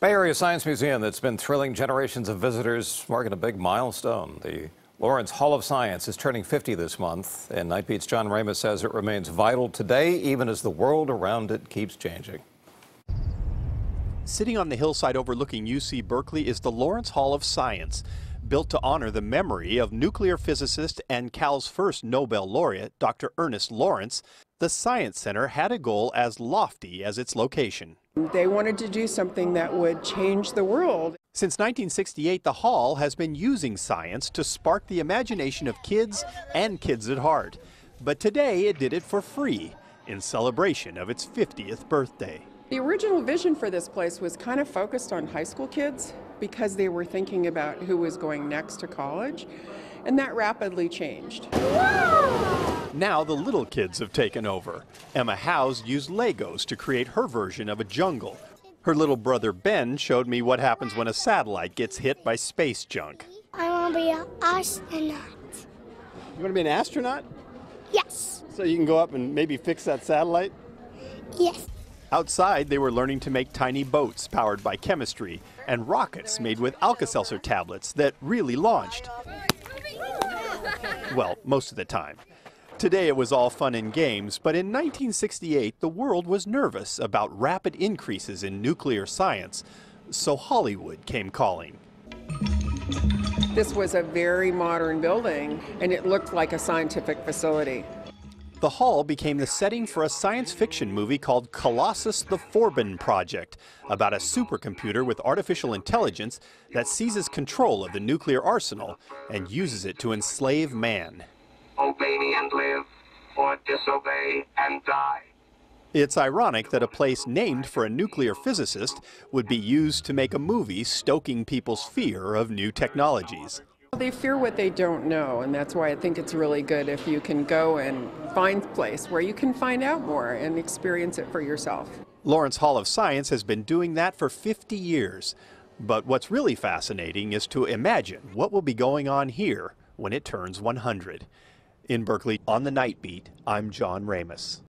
Bay Area Science Museum that's been thrilling generations of visitors, marking a big milestone. The Lawrence Hall of Science is turning 50 this month, and Nightbeat's John Ramos says it remains vital today, even as the world around it keeps changing. Sitting on the hillside overlooking UC Berkeley is the Lawrence Hall of Science, built to honor the memory of nuclear physicist and Cal's first Nobel laureate, Dr. Ernest Lawrence. The Science Center had a goal as lofty as its location. They wanted to do something that would change the world. Since 1968, the hall has been using science to spark the imagination of kids and kids at heart. But today it did it for free in celebration of its 50th birthday. The original vision for this place was kind of focused on high school kids because they were thinking about who was going next to college, and that rapidly changed. Now the little kids have taken over. Emma Howes used Legos to create her version of a jungle. Her little brother Ben showed me what happens when a satellite gets hit by space junk. I want to be an astronaut. You want to be an astronaut? Yes. So you can go up and maybe fix that satellite? Yes. Outside, they were learning to make tiny boats powered by chemistry and rockets made with Alka-Seltzer tablets that really launched. Well, most of the time. Today it was all fun and games, but in 1968 the world was nervous about rapid increases in nuclear science, so Hollywood came calling. This was a very modern building, and it looked like a scientific facility. The hall became the setting for a science fiction movie called Colossus the Forbin Project, about a supercomputer with artificial intelligence that seizes control of the nuclear arsenal and uses it to enslave man. Obey me and live, or disobey and die. It's ironic that a place named for a nuclear physicist would be used to make a movie stoking people's fear of new technologies. They fear what they don't know, and that's why I think it's really good if you can go and find a place where you can find out more and experience it for yourself. Lawrence Hall of Science has been doing that for 50 years. But what's really fascinating is to imagine what will be going on here when it turns 100. In Berkeley, on the Night Beat, I'm John Ramos.